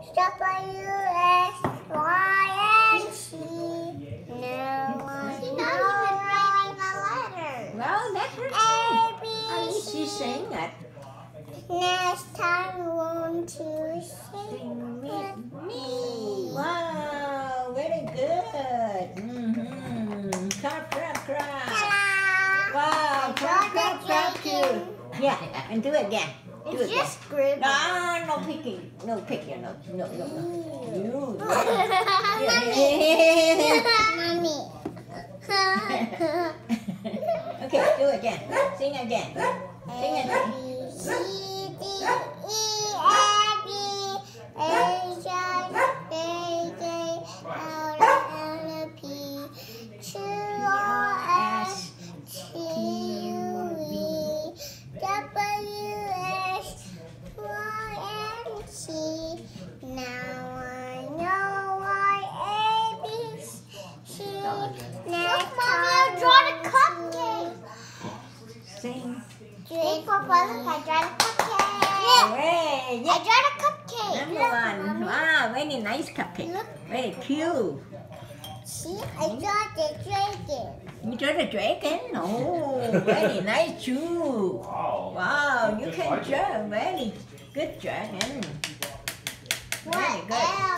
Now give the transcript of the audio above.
W S Y and C. No one She's not even writing the letter. Well, let her A. B she's saying it. Next time, want to sing with me. Wow, very good. Mm-hmm. Clap, clap, clap. Wow, clap, clap, clap. Do It's again. just scribble. No, no picking. No picking. No, no, no, no. You. Mommy. okay, do it again. Sing again. Sing again. Sing. Hey, Papa, look, I draw a cupcake. Hooray! I Yeah. draw a cupcake. Number Look, one. Mommy. Wow, very nice cupcake. Look. Very cute. See, I draw the dragon. You draw the dragon? Oh, very nice too. Wow. Wow, you can draw a very good dragon. Very good. else?